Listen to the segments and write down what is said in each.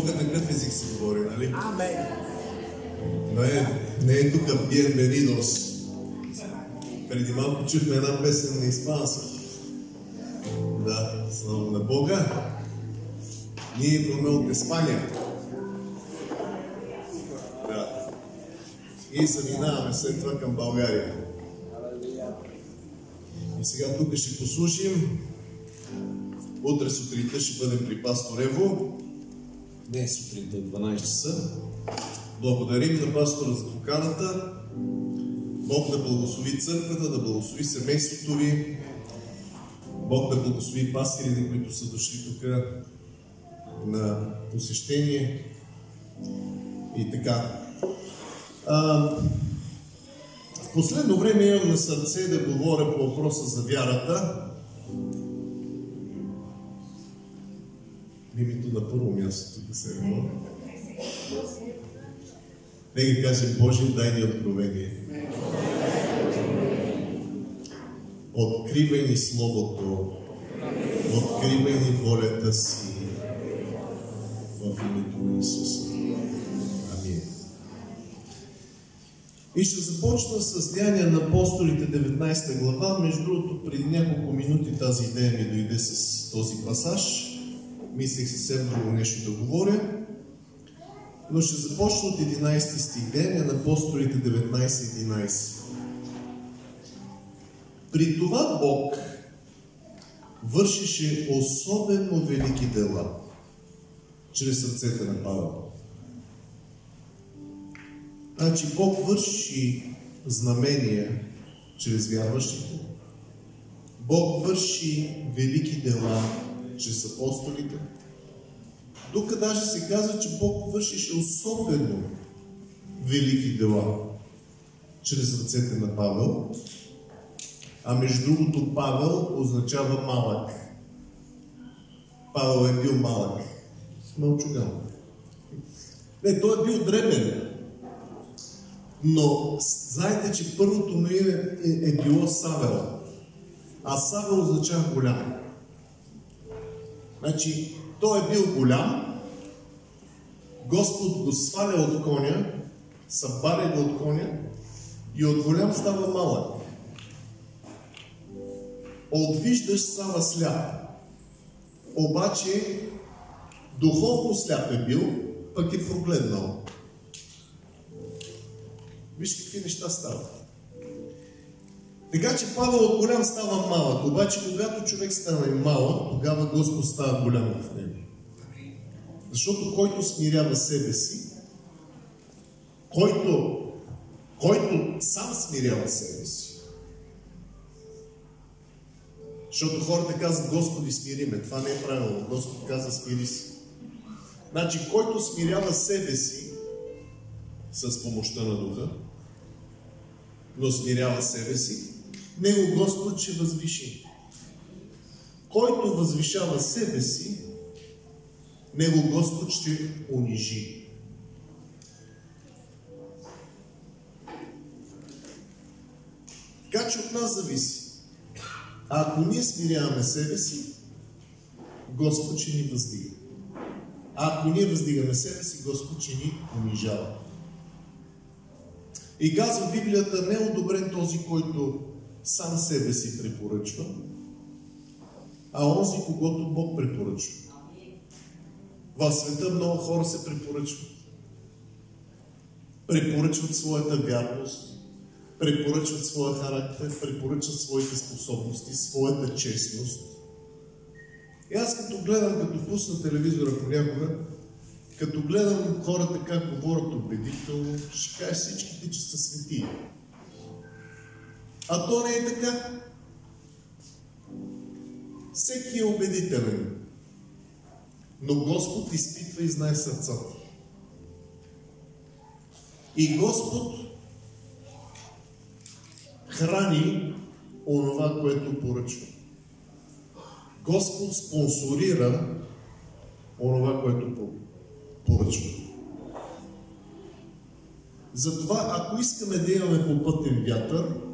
Тук такъв език се говори, нали? Amen. Но е, не е тук Bienvenidos. Преди малко чухме една песен на испански. Да, слава на Бога. Ние идваме от Испания. Да. И заминаваме след това към България. И сега тук ще послушим. Утре сутринта ще бъдем при пастор Е сутринта, 12 часа. Благодарим на пастора за поканата. Бог да благослови църквата, да благослови семейството ви. Бог да благослови пастирите, които са дошли тук на посещение. И така. А, в последно време имам на сърце да говоря по въпроса за вярата. Името на първо място тук се е Нека кажем, Боже, дай ни откровение. Откривай ни Словото, откривай ни волята си в името на Исус. Амин. И ще започна с Деяния на апостолите 19 глава. Между другото, преди няколко минути тази идея ми дойде с този пасаж. Мислех съвсем друго нещо да говоря. Но ще започна от 11 стих, Деяния на апостолите 19.11. При това Бог вършеше особено велики дела чрез сърцете на Павел. Значи Бог върши знамения чрез вярващите. Бог върши велики дела чрез апостолите. Тук даже се казва, че Бог вършише особено велики дела чрез ръцете на Павел. А между другото Павел означава малък. Павел е бил малък. Мълчуган. Не, той е бил дребен. Но знаете, че първото му име е, е било Савел. А Савел означава голям. Значи, той е бил голям, Господ го сваля от коня, събаря го от коня и от голям става малък. От виждаш става сляп. Обаче духовно сляп е бил, пък е прогледнал. Виж какви неща стават. Така че Павел от голям става малък, обаче когато човек стане малък, тогава Господ става голям в него. Защото който смирява себе си, който, който сам смирява себе си, защото хората казват, Господи, смири ме. Това не е правилно. Господ каза, смири си. Значи, който смирява себе си с помощта на Духа, но смирява себе си, него Господ ще възвиши. Който възвишава себе си, него Господ ще унижи. Така че от нас зависи. А ако ние смиряваме себе си, Господ ще ни въздига. А ако ние въздигаме себе си, Господ ще ни унижава. И казва Библията, не е одобрен този, който сам себе си препоръчва, а онзи, когато Бог препоръчва. В света много хора се препоръчват. Препоръчват своята вярност, препоръчват своя характер, препоръчват своите способности, своята честност. И аз като гледам, като пусна телевизора понякога, като гледам хората как говорят убедително, ще кажа всичките, че са свети. А то не е така. Всеки е убедителен. Но Господ изпитва и знае сърцата. И Господ храни онова, което поръчва. Господ спонсорира онова, което поръчва. Затова, ако искаме да имаме попътен вятър,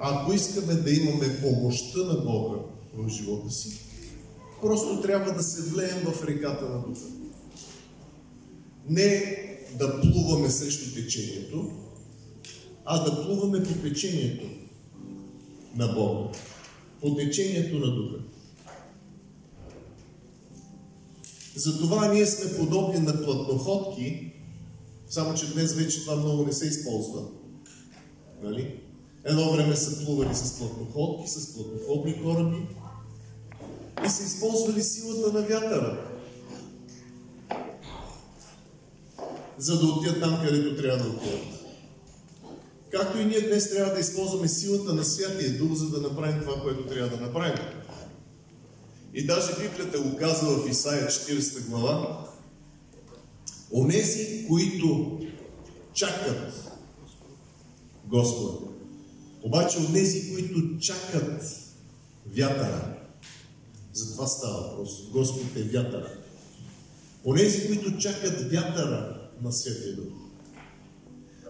ако искаме да имаме помощта на Бога в живота си, просто трябва да се влеем в реката на Духа. не да плуваме срещу течението, а да плуваме по течението на Бога, по течението на Духа. Затова ние сме подобни на платноходки, само че днес вече това много не се използва. Нали? Едно време са плували с платноходки, с платноходни кораби и са използвали силата на вятъра. За да отидат там, където трябва да отидат. Както и ние днес трябва да използваме силата на Святия Дух, за да направим това, което трябва да направим. И даже Библията го казва в Исаия 40 глава. Онези, които чакат Господа. Обаче онези, които чакат вятъра, за това става въпрос. Господ е вятъра. Онези, които чакат вятъра на Святия Дух,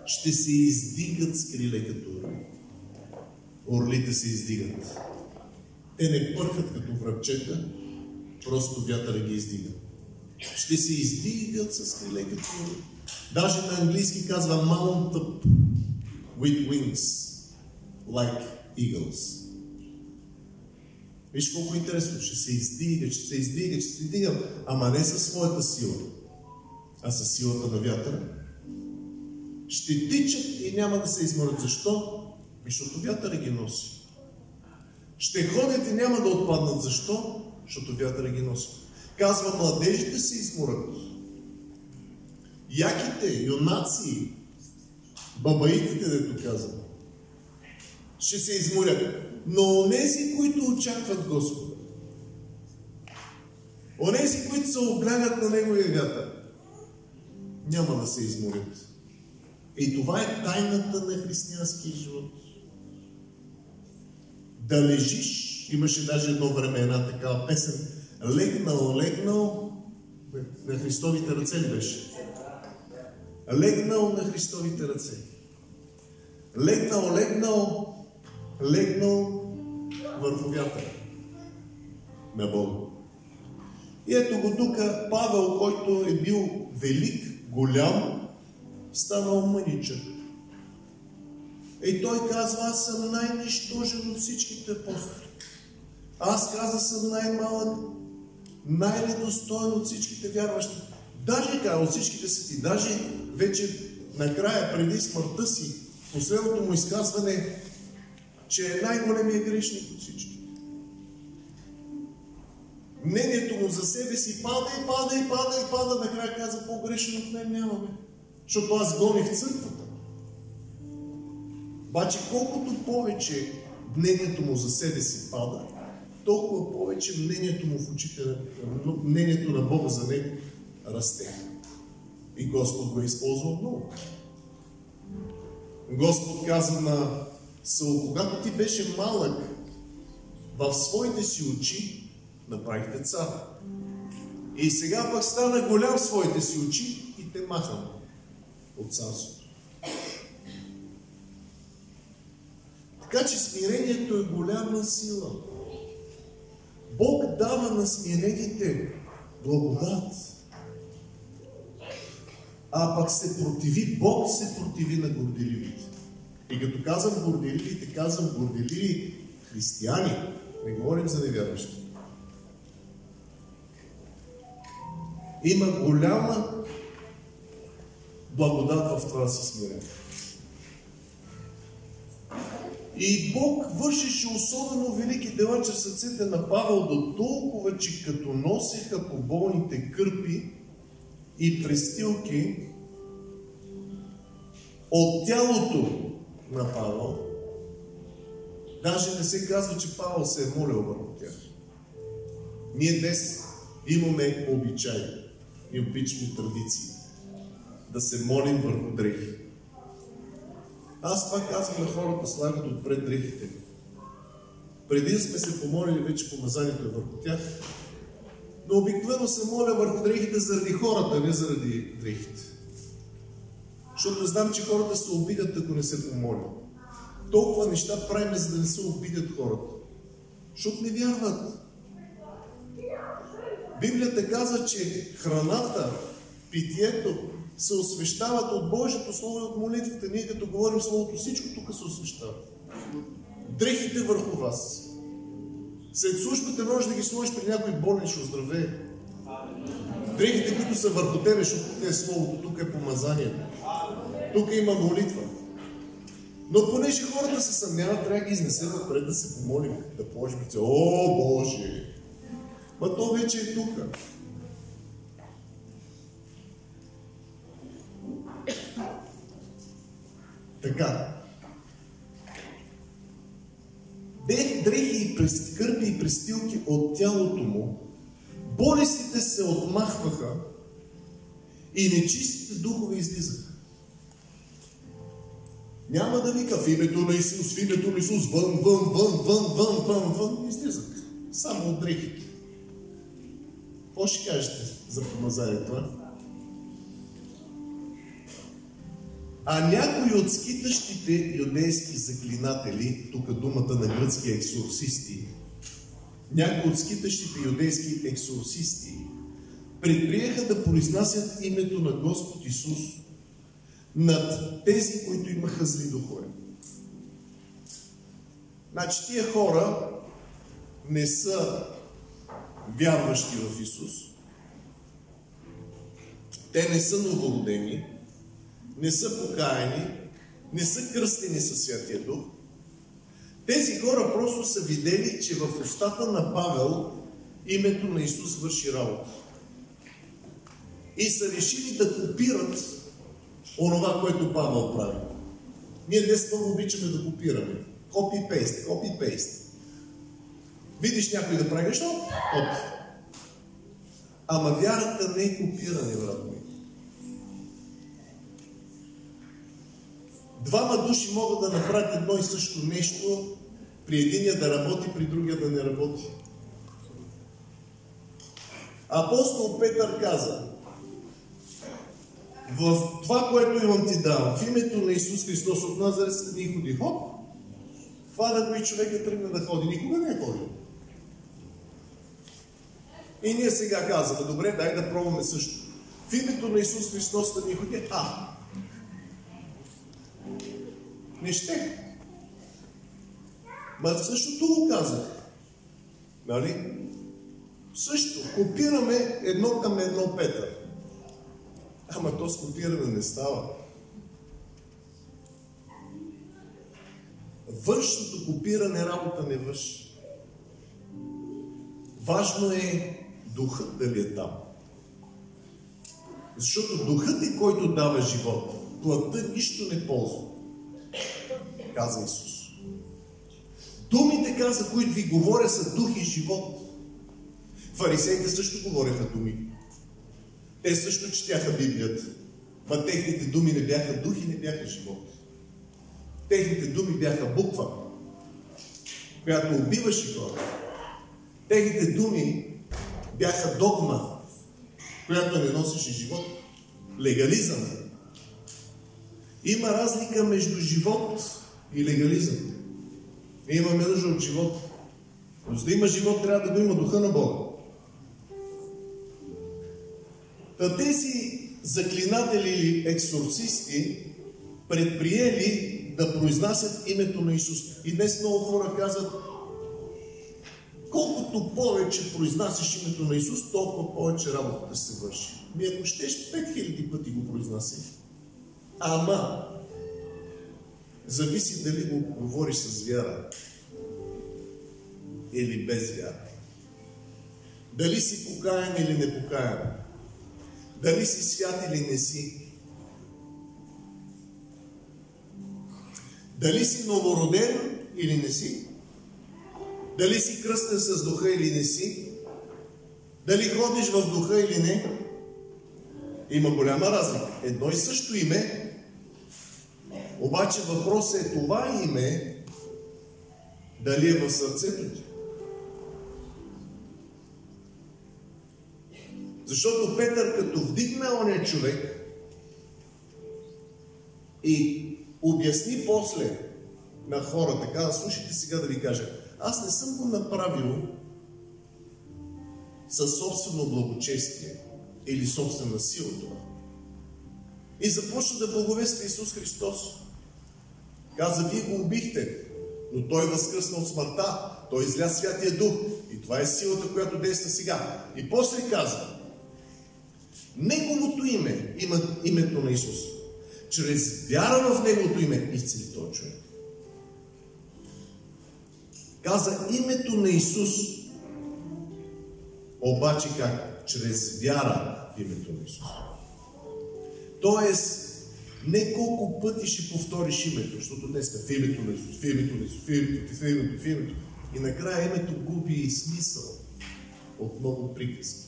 ще се издигат с криле като орли. Орлите се издигат. Те не пърхат като връбчета, просто вятъра ги издига. Ще се издигат с криле като орли. Даже на английски казва mount up with wings like eagles. Виж колко интересно, ще се издига, ще се издига, ще се издига, ама не със своята сила, а със силата на вятъра. Ще тичат и няма да се изморят. Защо? Защото вятъра ги носи. Ще ходят и няма да отпаднат. Защо? Защото вятъра ги носи. Казва, младежите се изморят. Яките, юнаци, бабаитите, дето казвам, ще се изморят. Но онези, които очакват Господа, онези, които се облягат на Неговия вятър, няма да се изморят. И това е тайната на християнския живот. Да лежиш, имаше даже едно време една такава песен, легнал, легнал, на Христовите ръце ли беше? Легнал на Христовите ръце. Легнал, легнал, легнал върху вятъра на Бога. И ето го тук Павел, който е бил велик, голям, станал мъничък. И той казва, аз съм най-нищожен от всичките апостоли. Аз каза съм най-малък, най-недостоен от всичките вярващи. Даже казва от всичките сети, даже вече накрая, преди смъртта си, последното му изказване че е най-големия грешник от всички. Мнението му за себе си пада и пада и пада и пада. Накрая каза, по-грешен от мен нямаме. Защото аз гоних църквата. Обаче колкото повече мнението му за себе си пада, толкова повече мнението му в очите, мнението на Бога за него расте. И Господ го е използвал много. Господ каза на Саул, когато ти беше малък, в своите си очи направихте цар. И сега пък стана голям в своите си очи и те махам от царството. Така че смирението е голяма сила. Бог дава на смирените благодат. А пък се противи, Бог се противи на горделивите. И като казвам горделиви, казвам горделиви християни. Не говорим за невярващи. Има голяма благодат в това си смирение. И Бог вършеше особено велики дела чрез сърцете на Павел до толкова, че като носеха по болните кърпи и престилки от тялото на Павел, даже не се казва, че Павел се е молил върху тях. Ние днес имаме обичай и обичаме традиции да се молим върху дрехи. Аз това казвам на хората, слагат отпред дрехите. Преди да сме се помолили вече помазанието е върху тях, но обикновено се моля върху дрехите заради хората, не заради дрехите. Защото знам, че хората се обидят, ако не се помолят. Толкова неща правим, за да не се обидят хората. Защото не вярват. Библията казва, че храната питието се освещават от Божието Слово и от молитвата. Ние като говорим Словото, всичко тук се освещава. Дрехите върху вас. След службата може да ги сложиш при някой болен, ще оздравее. Дрехите, които са върху тебе, защото тук е Словото, тук е помазанието. Тук има молитва. Но понеже хората се съмняват, трябва да ги изнесем напред да се помолим, да положим ръце. О, Боже! Ма то вече е тук. Така. Дрехи и прескърби и престилки от тялото му, болестите се отмахваха и нечистите духове излизаха. Няма да вика в името на Исус, в името на Исус, вън, вън, вън, вън, вън, вън, вън, излизат. Само от дрехите. Какво ще кажете за помазанието? А някои от скитащите юдейски заклинатели, тук думата на гръцки ексорсисти, някои от скитащите юдейски ексорсисти предприеха да произнасят името на Господ Исус над тези, които имаха зли духове. Значи тия хора не са вярващи в Исус. Те не са новородени, не са покаяни, не са кръстени със Святия Дух. Тези хора просто са видели, че в устата на Павел името на Исус върши работа. И са решили да копират онова, което Павел прави. Ние днес много обичаме да копираме. Копи-пейст, копи-пейст. Видиш някой да прави нещо? Копи. Ама вярата не е копиране, брат ми. Двама души могат да направят едно и също нещо, при единия да работи, при другия да не работи. Апостол Петър каза, в това, което имам ти давам, в името на Исус Христос от Назарет стани и ходи. Хоп! Хвана го и човека тръгна да ходи. Никога не е ходил. И ние сега казваме, добре, дай да пробваме също. В името на Исус Христос стани и ходи. А, не ще. Ма същото го казах. Нали? Също. Копираме едно към едно Петър. Ама то с копиране не става. Външното копиране работа не върши. Важно е духът дали е там. Защото духът е който дава живот. Плътта нищо не ползва. Каза Исус. Думите, каза, които ви говоря, са дух и живот. Фарисеите също говореха думи. Те също четяха Библията. Ма техните думи не бяха дух и не бяха живот. Техните думи бяха буква, която убиваше хора. Техните думи бяха догма, която не носеше живот. Легализъм. Има разлика между живот и легализъм. Ние имаме нужда от живот. Но за да има живот, трябва да го има духа на Бога. Тези заклинатели или ексорцисти предприели да произнасят името на Исус. И днес много хора казват, колкото повече произнасяш името на Исус, толкова повече работата се върши. Ми ако щеш 5000 пъти го произнаси. Ама, зависи дали го говориш с вяра или без вяра. Дали си покаян или не покаян. Дали си свят или не си. Дали си новороден или не си. Дали си кръстен с духа или не си. Дали ходиш в духа или не. Има голяма разлика. Едно и също име, обаче въпросът е това име дали е в сърцето ти. Защото Петър като вдигна оня човек и обясни после на хората, каза, слушайте сега да ви кажа, аз не съм го направил със собствено благочестие или собствена сила това. И започна да благовества Исус Христос. Каза, вие го убихте, но Той възкръсна от смъртта. Той изля Святия Дух. И това е силата, която действа сега. И после каза, Неговото име, има името на Исус. Чрез вяра в Неговото име изцели този човек. Каза името на Исус. Обаче как? Чрез вяра в името на Исус. Тоест, не колко пъти ще повториш името, защото днес в името на Исус, в името на Исус, в името, в името, в името. И накрая името губи и смисъл от много приказки.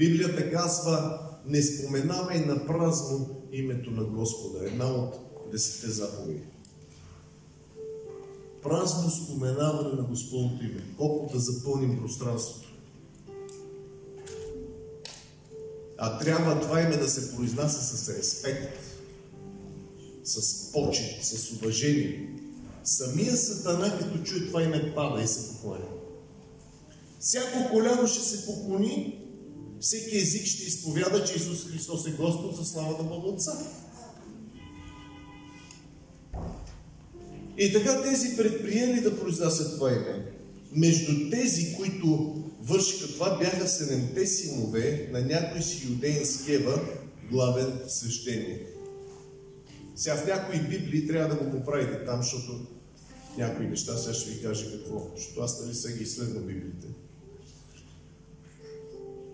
Библията казва, не споменавай на празно името на Господа. Една от десете заповеди. Празно споменаване на Господното име. Колко да запълним пространството. А трябва това име да се произнася с респект, с почет, с уважение. Самия сатана, като чуе това име, пада и се покланя. Всяко коляно ще се поклони, всеки език ще изповяда, че Исус Христос е Господ за слава на Бога Отца. И така тези предприели да произнасят това име. Между тези, които вършиха това, бяха седемте синове на някой си юдеин Скева, главен свещеник. Сега в някои библии трябва да го поправите там, защото някои неща сега ще ви кажа какво. Защото аз нали сега ги изследвам библиите.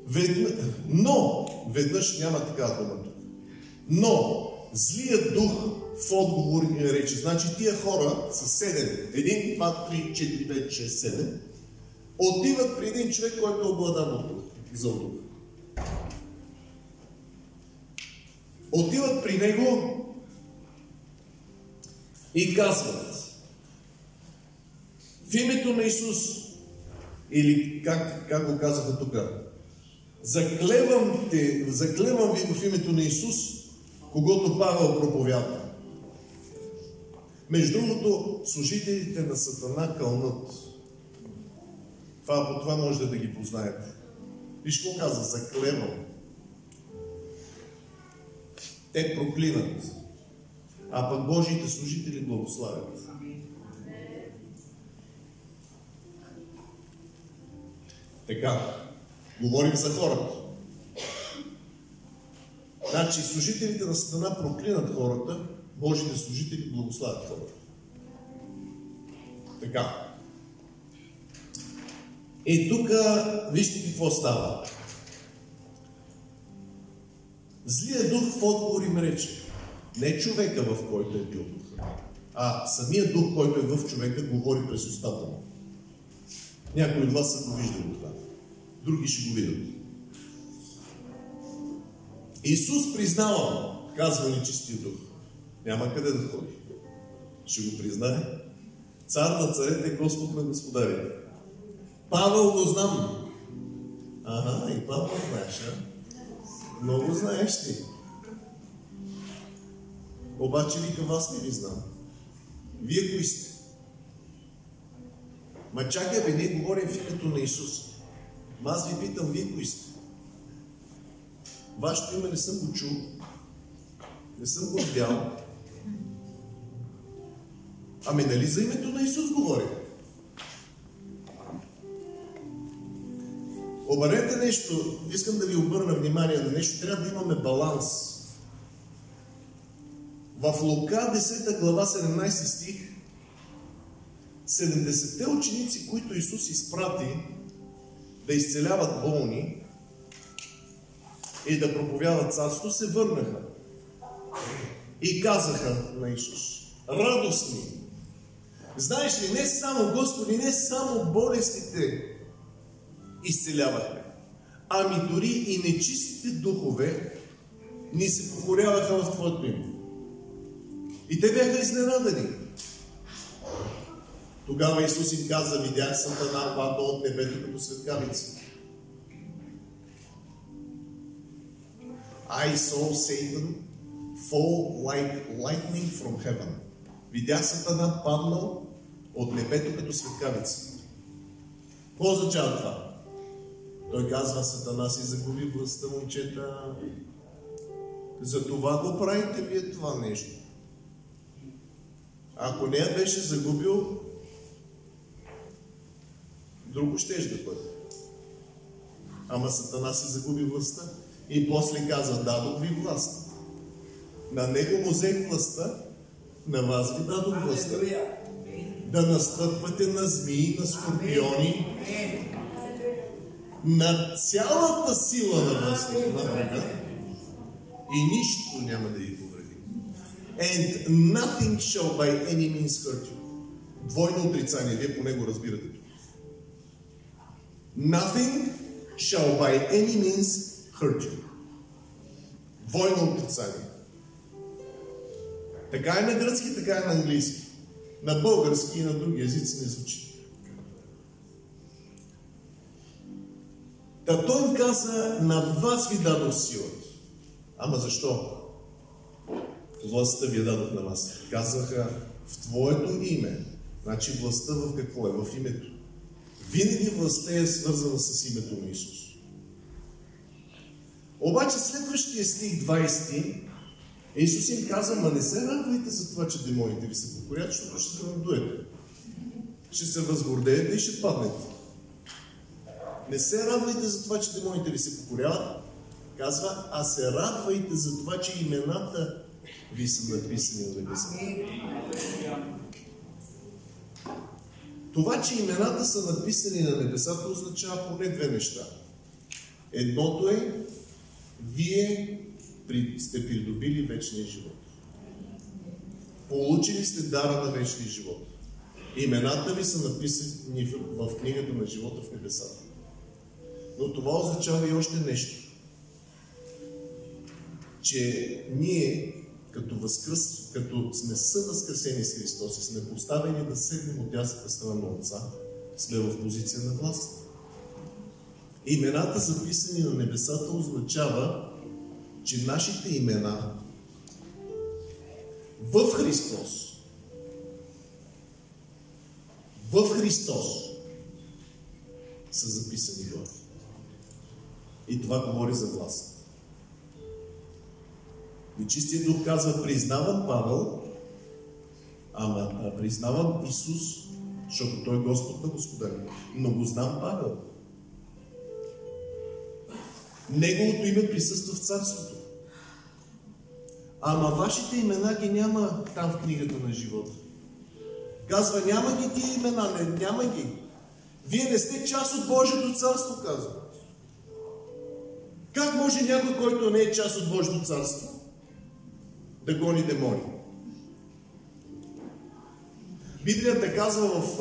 Ведна... Но, веднъж няма така дума тук. Но, злият дух в отговор ни рече. Значи тия хора са седем. Един, два, три, четири, пет, шест, седем. Отиват при един човек, който е обладан от. За дух. Отиват при него и казват в името на Исус или как, как го казаха тук, Заклевам, те, заклевам ви в името на Исус, когато Павел проповядва. Между другото, служителите на Сатана кълнат. Това, по това можете да ги познаете. Виж какво каза? Заклевам. Те проклинат. А пък Божиите служители благославят. Така. Говорим за хората. Значи служителите на Сатана проклинат хората, Божите служители благославят хората. Така. И тук вижте какво става. Злият дух в отговор им рече. Не човека, в който е бил дух, а самия дух, който е в човека, говори през устата му. Някои от вас са го виждали това други ще го видят. Исус признава, казва ни чистия дух. Няма къде да ходи. Ще го признае. Цар на царете, Господ на господарите. Павел го знам. Ага, и Павел знаеш, а? Много знаеш ти. Обаче вика вас не ви знам. Вие кои сте? Ма чакай бе, ние говорим в името на Исус. Аз ви питам, вие кои сте? Вашето име не съм го чул. Не съм го видял. Ами нали за името на Исус говори? Обърнете нещо, искам да ви обърна внимание на нещо, трябва да имаме баланс. В Лука 10 глава 17 стих 70-те ученици, които Исус изпрати, да изцеляват болни и да проповядат царство, се върнаха и казаха на Исус, радостни. Знаеш ли, не само Господи, не само болестите изцелявахме, ами дори и нечистите духове ни се покоряваха в Твоето име. И те бяха изненадани. Тогава Исус им каза, видях Сатана падна от небето като светкавица. I saw Satan fall like lightning from heaven. Видях Сатана паднал от небето като светкавица. Какво означава това? Той казва, Сатана си загуби властта, момчета. За това го правите вие това нещо. Ако не я беше загубил, друго ще да бъде. Ама Сатана си загуби властта. И после каза, дадох ви власт. На него му взех властта, на вас ви дадох властта. Да настъпвате на змии, на скорпиони, на цялата сила на властта на врага и нищо няма да ви повреди. And nothing shall by any means hurt you. Двойно отрицание, вие по него разбирате това. Nothing shall by any means hurt you. Двойно отрицание. Така е на гръцки, така е на английски. На български и на други езици не звучи. Та той им каза, на вас ви дадох силата. Ама защо? Властта ви я дадох на вас. Казаха, в Твоето име. Значи властта в какво е? В името. Винаги властта е свързана с името на Исус. Обаче следващия стих 20 Исус им каза, ма не се радвайте за това, че демоните ви се покорят, защото ще се надуете. Ще се възгордеете и ще паднете. Не се радвайте за това, че демоните ви се покоряват, казва, а се радвайте за това, че имената ви са написани в небесата. Това, че имената са написани на небесата, означава поне две неща. Едното е, вие сте придобили вечния живот. Получили сте дара на вечния живот. Имената ви са написани в книгата на живота в небесата. Но това означава и още нещо. Че ние, като, възкръс, като сме съвъзкресени с Христос и сме поставени да седнем от дясната страна на Отца, сме в позиция на власт. Имената, записани на небесата, означава, че нашите имена в Христос, в Христос са записани горе. И това говори за власт. И чистият дух казва, признавам Павел, ама признавам Исус, защото Той е Господ на Господа. Но го знам Павел. Неговото име присъства в царството. Ама вашите имена ги няма там в книгата на живота. Казва, няма ги тия имена, не, няма ги. Вие не сте част от Божието царство, казва. Как може някой, който не е част от Божието царство, да гони демони? Библията казва в,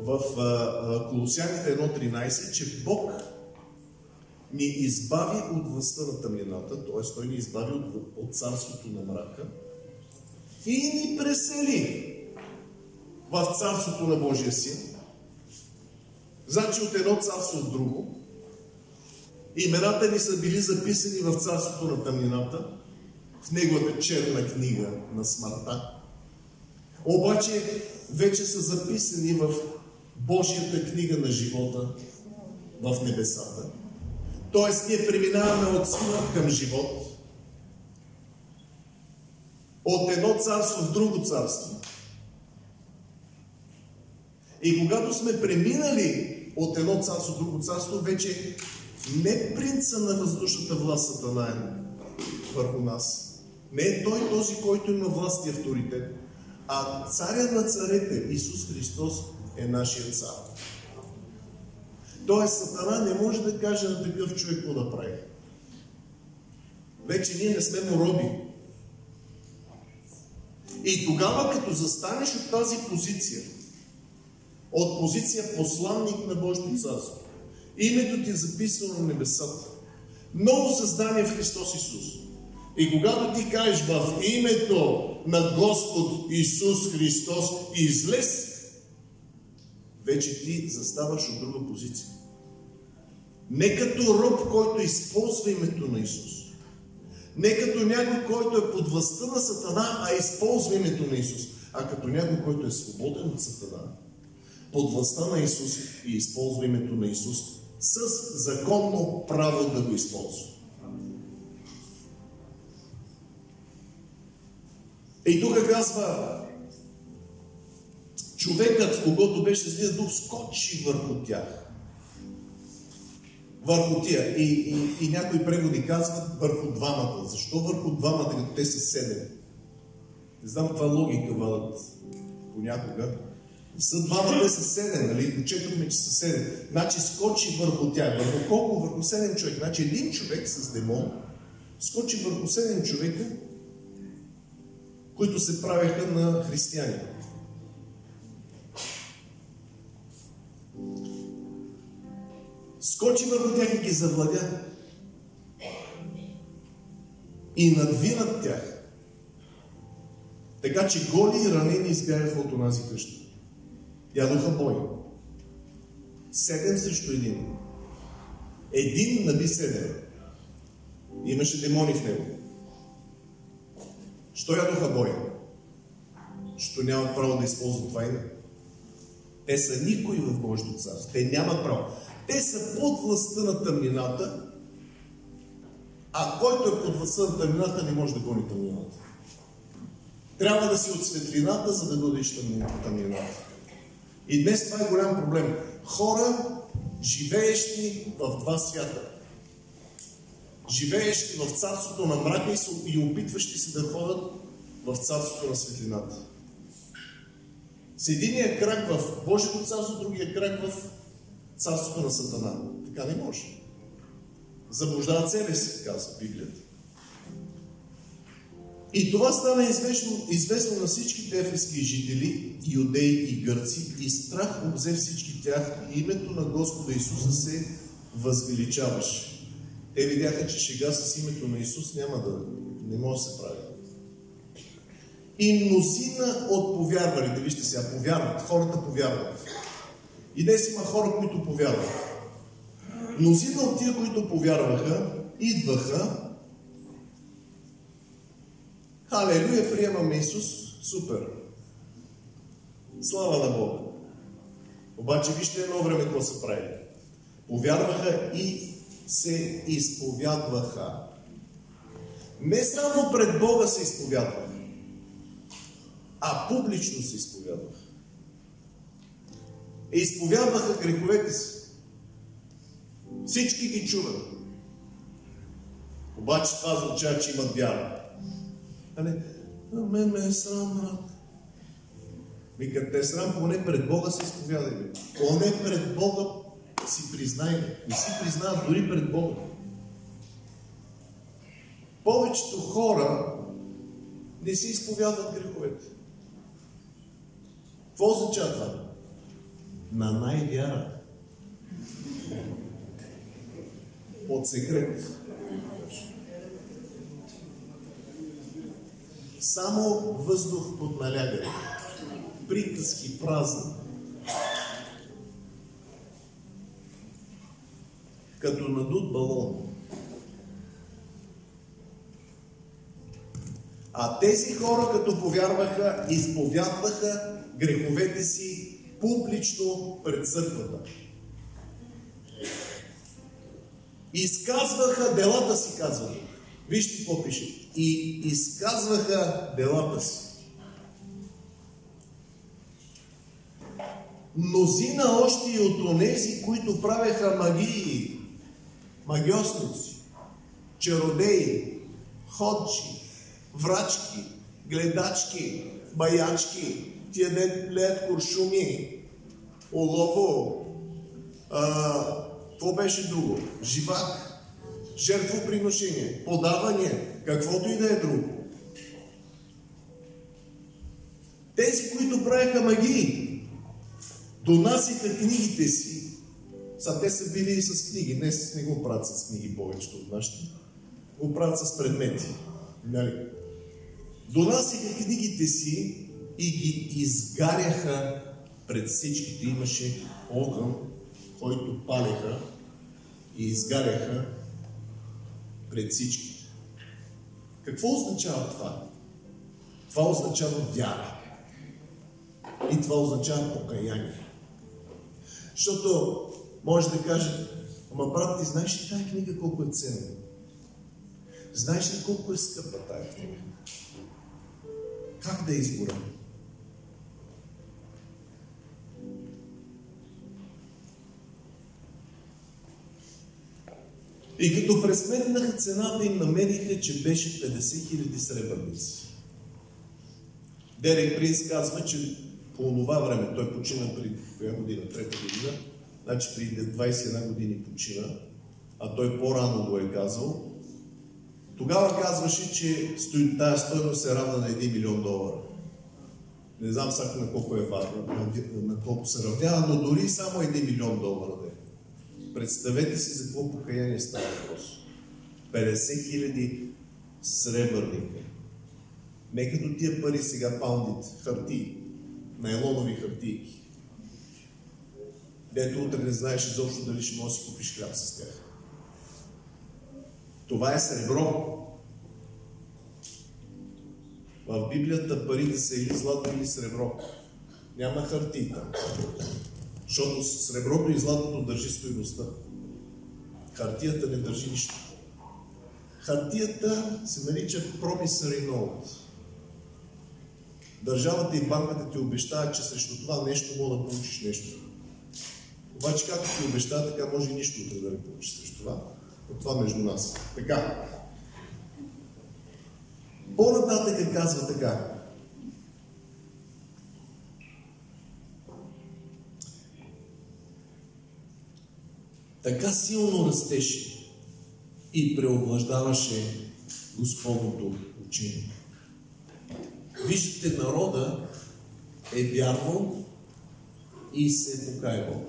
в, в Колосяните 1.13, че Бог ни избави от властта на тъмнината, т.е. Той ни избави от, от царството на мрака и ни пресели в царството на Божия син. Значи от едно царство от друго. Имената ни са били записани в царството на тъмнината, в неговата черна книга на смъртта. Обаче вече са записани в Божията книга на живота в небесата. Тоест, ние преминаваме от смърт към живот. От едно царство в друго царство. И когато сме преминали от едно царство в друго царство, вече не принца на въздушната власт Сатана е върху нас. Не е той този, който има власт и авторитет, а царя на царете, Исус Христос, е нашия цар. Тоест, Сатана не може да каже на такъв човек какво да прави. Вече ние не сме му роби. И тогава, като застанеш от тази позиция, от позиция посланник на Божието царство, името ти е записано на небесата, ново създание в Христос Исус. И когато ти кажеш в името на Господ Исус Христос излез, вече ти заставаш от друга позиция. Не като роб, който използва името на Исус. Не като някой, който е под властта на Сатана, а използва името на Исус. А като някой, който е свободен от Сатана, под властта на Исус и използва името на Исус, с законно право да го използва. И тук казва, човекът, в когото беше злия дух, скочи върху тях. Върху тия. И, и, и някои преводи казват върху двамата. Защо върху двамата, като те са седем? Не знам каква логика вадат понякога. Са двама, те са седем, нали? Почетохме, че са седем. Значи скочи върху тях. Върху колко? Върху седем човек. Значи един човек с демон скочи върху седем човека, които се правеха на християни. Скочи върху тях и ги завладя. И надвинат тях. Така че голи и ранени избягаха от онази къща. Ядоха бой. Седем срещу един. Един наби седем. Имаше демони в него. Що ядоха бой? Що нямат право да използват това име. Те са никой в Божието царство. Те нямат право. Те са под властта на тъмнината, а който е под властта на тъмнината, не може да гони тъмнината. Трябва да си от светлината, за да дойдеш тъмнината. И днес това е голям проблем. Хора, живеещи в два свята. Живеещи в царството на мрака и опитващи се да ходят в царството на светлината. С единия крак в Божието царство, другия крак в царството на Сатана. Така не може. Заблуждава себе си, казва Библията. И това стана известно, известно на всичките ефески жители, иудеи и гърци, и страх обзе всички тях, и името на Господа Исуса се възвеличаваше. Те видяха, че шега с името на Исус няма да, не може да се прави. И мнозина от повярвалите, вижте сега, повярват, хората повярват. И днес има хора, които повярват. Мнозина от тия, които повярваха, идваха. Халелуя, приемаме Исус. Супер. Слава на Бога. Обаче вижте едно време какво са правили. Повярваха и се изповядваха. Не само пред Бога се изповядваха, а публично се изповядваха и изповядваха греховете си. Всички ги чуват. Обаче това означава, че имат вяра. А не, а мен ме е срам, брат. Вика, те е срам, поне пред Бога се изповядай. Поне пред Бога си признай. Не си признават дори пред Бога. Повечето хора не си изповядват греховете. Какво означава това? на най-вяра. Под секрет. Само въздух под налягане. Приказки празни. Като надут балон. А тези хора, като повярваха, изповядваха греховете си публично пред църквата. Изказваха делата си, казва. Вижте какво пише. И изказваха делата си. Мнозина още и от онези, които правеха магии, магиосници, чародеи, ходчи, врачки, гледачки, баячки, тия де леят куршуми, олово, какво беше друго? Живак, жертвоприношение, подаване, каквото и да е друго. Тези, които правеха магии, донасиха книгите си. Са, те са били и с книги. Днес не го правят с книги повечето от нашите. Го правят с предмети. Нали? Донасиха книгите си и ги изгаряха пред всичките. Имаше огън, който палеха и изгаряха пред всички. Какво означава това? Това означава вяра. И това означава покаяние. Защото може да кажете, Ама брат, ти знаеш ли тази книга колко е ценна? Знаеш ли колко е скъпа тази книга? Как да избора? И като пресметнаха цената им, намериха, че беше 50 000 сребърници. Дерек Принс казва, че по това време, той почина при година, трета година, значи при 21 години почина, а той по-рано го е казал, тогава казваше, че тази стоеност е равна на 1 милион долара. Не знам сега на колко е важно, на колко се равнява, но дори само 1 милион долара да е. Представете си за какво покаяние става въпрос. 50 хиляди сребърника. Не като тия пари сега паундит, хартии, найлонови хартийки. Дето утре не знаеш изобщо дали ще можеш да си купиш хляб с тях. Това е сребро. В Библията парите са или злато, или сребро. Няма хартии там. Защото среброто и златото държи стоеността. Хартията не държи нищо. Хартията се нарича promissory note. Държавата и банката ти обещават, че срещу това нещо мога да получиш нещо. Обаче, както ти обещава, така може и нищо утре да не получиш срещу това. От това между нас. Така. По-нататък казва така. Така силно растеше и преоблаждаваше Господното учение. Виждате, народа е вярвал и се е покаявал.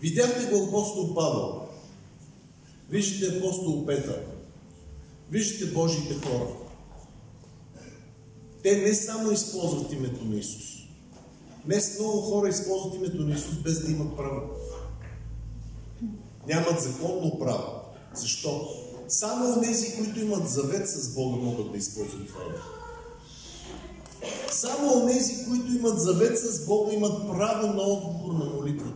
Видяхте го апостол Павел. Виждате апостол Петър. Виждате Божиите хора. Те не само използват името на Исус. Днес много хора използват името на Исус без да имат право. Нямат законно право. Защо? Само тези, които имат завет с Бога, могат да използват това. Само тези, които имат завет с Бога, имат право на отговор на молитвата.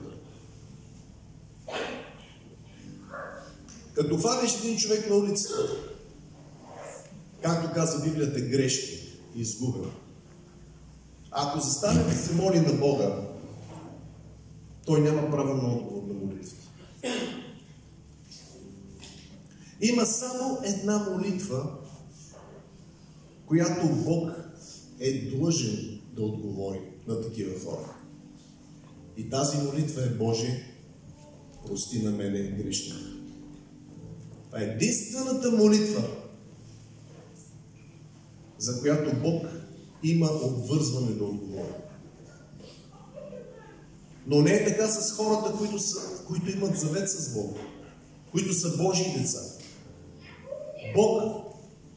Като фанеш един човек на улицата, както каза Библията, грешки и изгубен. Ако застане да се моли на Бога, той няма право на отговор на молитвата. Има само една молитва, която Бог е длъжен да отговори на такива хора. И тази молитва е Боже, прости на мене грешника. Това единствената молитва, за която Бог има обвързване да отговори. Но не е така с хората, които, са, които имат завет с Бог, които са Божии деца. Бог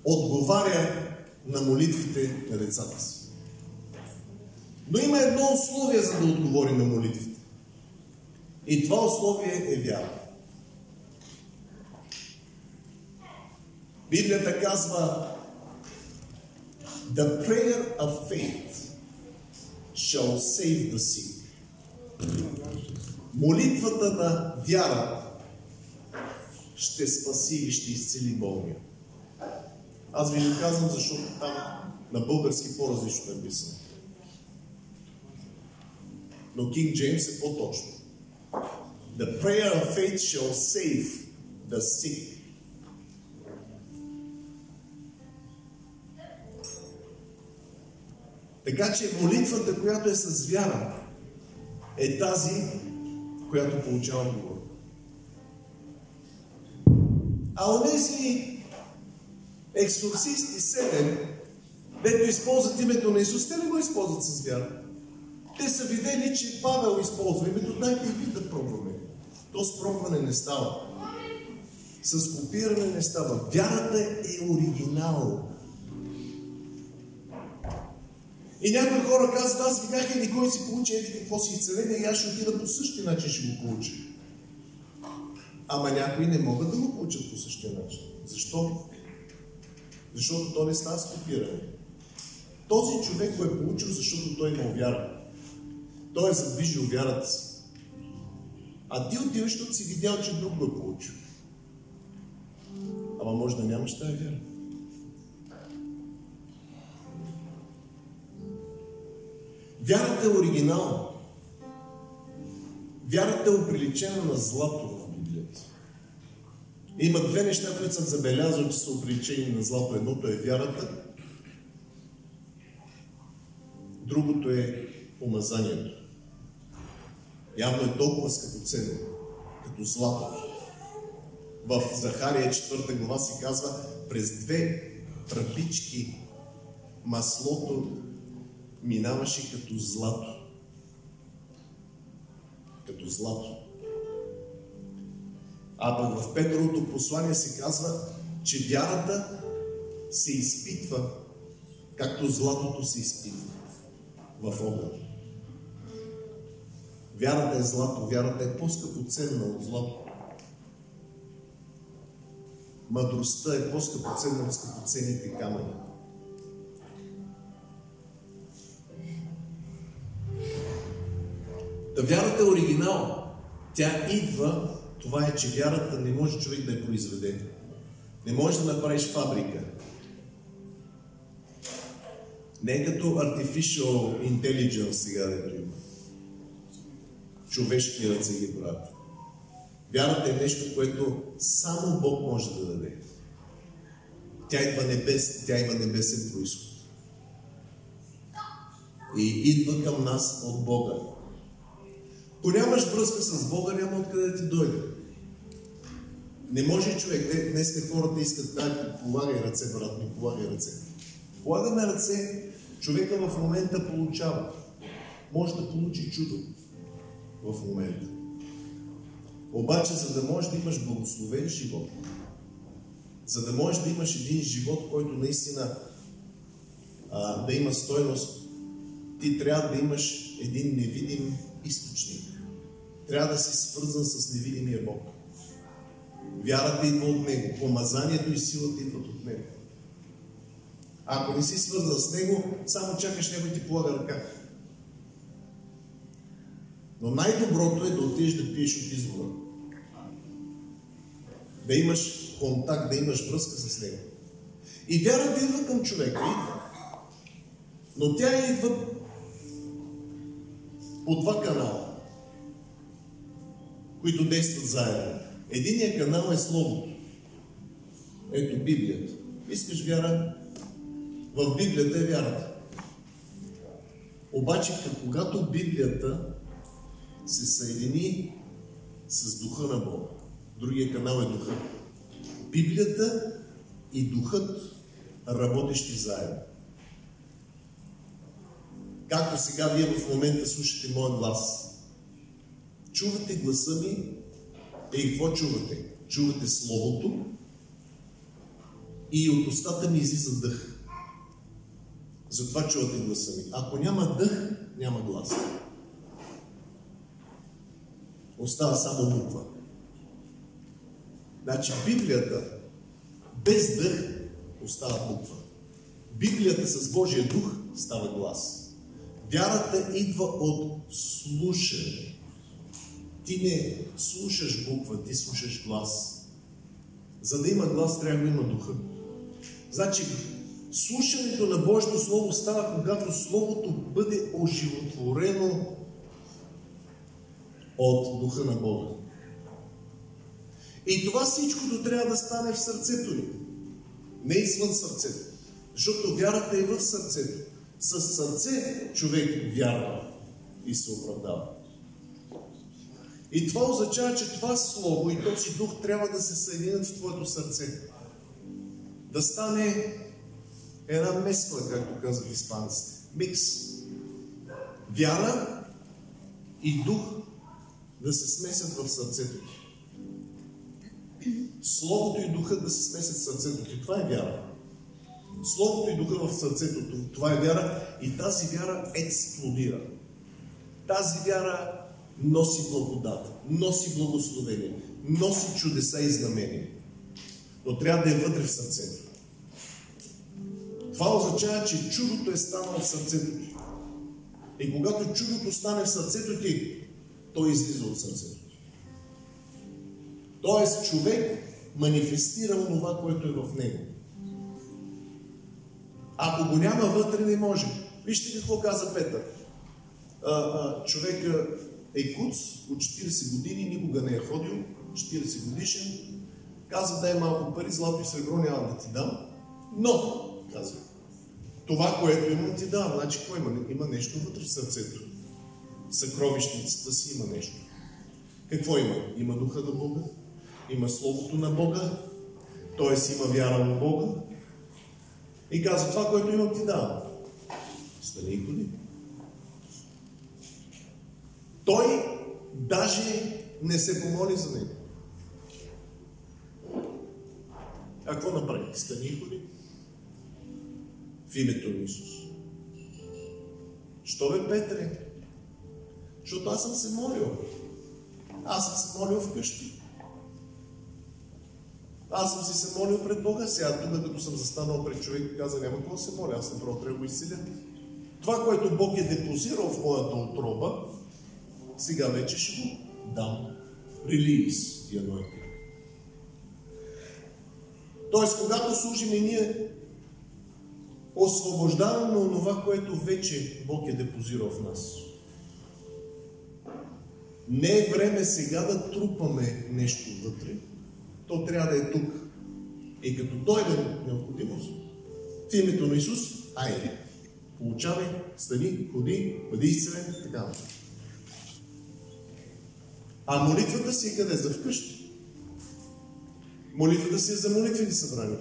отговаря на молитвите на децата си. Но има едно условие, за да отговори на молитвите. И това условие е вяра. Библията казва The prayer of faith shall save the sick. Молитвата на вяра ще спаси и ще изцели болния. Аз ви го казвам, защото там на български по-различно е написано. Но Кинг Джеймс е по-точно. The prayer of faith shall save the sick. Така че молитвата, която е с вяра, е тази, която получава отговор. А онези ексорсисти седем, дето използват името на Исус, те не го използват с вяра. Те са видели, че Павел използва името, дайте и ви да пробваме. То с пробване не става. С копиране не става. Вярата е оригинал. И някои хора казват, аз видях еди кой си получи еди какво си изцеление и аз ще отида по същия начин ще го получа. Ама някои не могат да го получат по същия начин. Защо? Защото то не става с. Този човек го е получил, защото той има вяра. Той е задвижил вярата си. А ти отиваш, защото си видял, че друг го е получил. Ама може да нямаш тази вяра. Вярата е оригинална. Вярата е оприличена на злато в Библията. Има две неща, които съм забелязал, че са оприличени на злато. Едното е вярата, другото е помазанието. Явно е толкова скъпоценно, като злато. В Захария 4 глава се казва, през две тръпички маслото минаваше като злато. Като злато. А пък в Петровото послание се казва, че вярата се изпитва, както златото се изпитва в огън. Вярата е злато, вярата е по-скъпоценна от злато. Мъдростта е по-скъпоценна от скъпоценните камъни. Та вярата е оригинал. Тя идва, това е, че вярата не може човек да я произведе. Не може да направиш фабрика. Не е като artificial intelligence сега, дето има. Човешки ръце ги правят. Вярата е нещо, което само Бог може да даде. Тя идва, небес, тя има небесен происход. И идва към нас от Бога. Ако нямаш връзка с Бога, няма откъде да ти дойде. Не може човек. Днес хората искат, дай, полагай ръце, брат ми, полагай ръце. Полагаме ръце, човека в момента получава. Може да получи чудо в момента. Обаче, за да можеш да имаш благословен живот, за да можеш да имаш един живот, който наистина а, да има стойност, ти трябва да имаш един невидим източник. Трябва да си свързан с невидимия Бог. Вярата идва от Него. Помазанието и силата идват от Него. Ако не си свързан с Него, само чакаш Него и ти полага ръка. Но най-доброто е да отидеш да пиеш от извора. Да имаш контакт, да имаш връзка с Него. И вярата идва към човека. Но тя идва по два канала, които действат заедно. Единият канал е Словото. Ето Библията. Искаш вяра? В Библията е вярата. Обаче, когато Библията се съедини с Духа на Бога, другия канал е Духа. Библията и Духът работещи заедно. Както сега вие в момента слушате моят глас. Чувате гласа ми и какво чувате? Чувате Словото и от устата ми излиза дъх. Затова чувате гласа ми. Ако няма дъх, няма глас. Остава само буква. Значи Библията без дъх остава буква. Библията с Божия дух става глас. Вярата идва от слушане. Ти не слушаш буква, ти слушаш глас. За да има глас, трябва да има духа. Значи, слушането на Божието Слово става, когато Словото бъде оживотворено от Духа на Бога. И това всичкото трябва да стане в сърцето ни. Не извън сърцето. Защото вярата е в сърцето. С сърце човек вярва и се оправдава. И това означава, че това слово и този дух трябва да се съединят в твоето сърце. Да стане една мескла, както казват испанците. Микс. Вяра и дух да се смесят в сърцето ти. Словото и духът да се смесят в сърцето ти. Това е вяра. Словото и духа в сърцето. Това е вяра и тази вяра експлодира. Тази вяра носи благодат, носи благословение, носи чудеса и знамения. Но трябва да е вътре в сърцето. Това означава, че чудото е станало в сърцето ти. И когато чудото стане в сърцето ти, той излиза от сърцето ти. Тоест човек манифестира това, което е в него. Ако го няма вътре, не може. Вижте какво каза Петър. А, а, човека е куц от 40 години, никога не е ходил, 40 годишен. Казва, дай малко пари, злато и сребро няма да ти дам. Но, казва, това, което имам, ти дам. Значи, какво има? Има нещо вътре в сърцето. Съкровищницата си има нещо. Какво има? Има духа на Бога, има Словото на Бога, т.е. има вяра в Бога. И казва, това, което имам, ти давам. Стани и ходи. Той даже не се помоли за него. А какво направи? Стани и ходи. В името на Исус. Що бе, Петре? Защото аз съм се молил. Аз съм се молил вкъщи. Аз съм си се молил пред Бога, сега тук като съм застанал пред човек каза, няма какво се моля, аз съм трябва да го изселя. Това, което Бог е депозирал в моята отроба, сега вече ще го дам. Релиз и anointing. Тоест, когато служим и ние освобождаваме от това, което вече Бог е депозирал в нас. Не е време сега да трупаме нещо вътре. То трябва да е тук. И като дойде необходимост, в името на Исус, айде, получавай, стани, ходи, бъди изцелен, така. А молитвата си е къде? За вкъщи. Молитвата си е за молитвени събрания.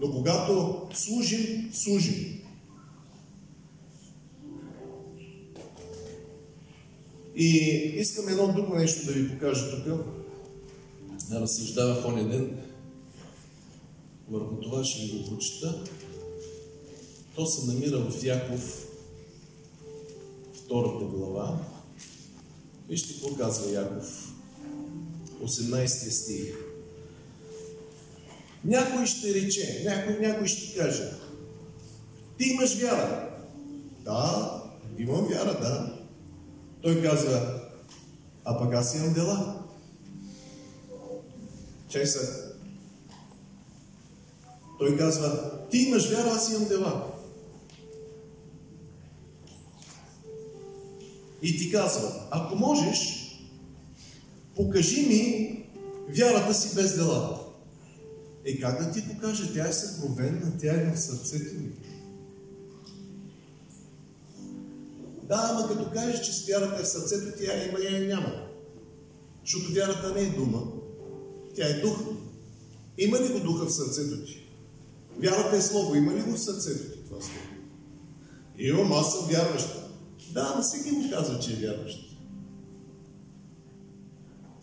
Но когато служим, служим. И искам едно друго нещо да ви покажа тук. Да разсъждава в оня ден. Върху това ще ви го прочита. То се намира в Яков, втората глава. Вижте какво казва Яков. 18 стих. Някой ще рече, някой, някой ще каже, ти имаш вяра. Да, имам вяра, да. Той казва, а пък аз имам дела. Чай се. Той казва, ти имаш вяра, аз имам дела. И ти казва, ако можеш, покажи ми вярата си без дела. Е, как да ти покажа? Тя е съкровенна, тя е в сърцето ми. Да, ама като кажеш, че с вярата е в сърцето, тя има и няма. Защото вярата не е дума, тя е дух. Има ли го духа в сърцето ти? Вярата е слово. Има ли го в сърцето ти това слово? Имам, аз съм вярващ. Да, ама всеки му казва, че е вярващ.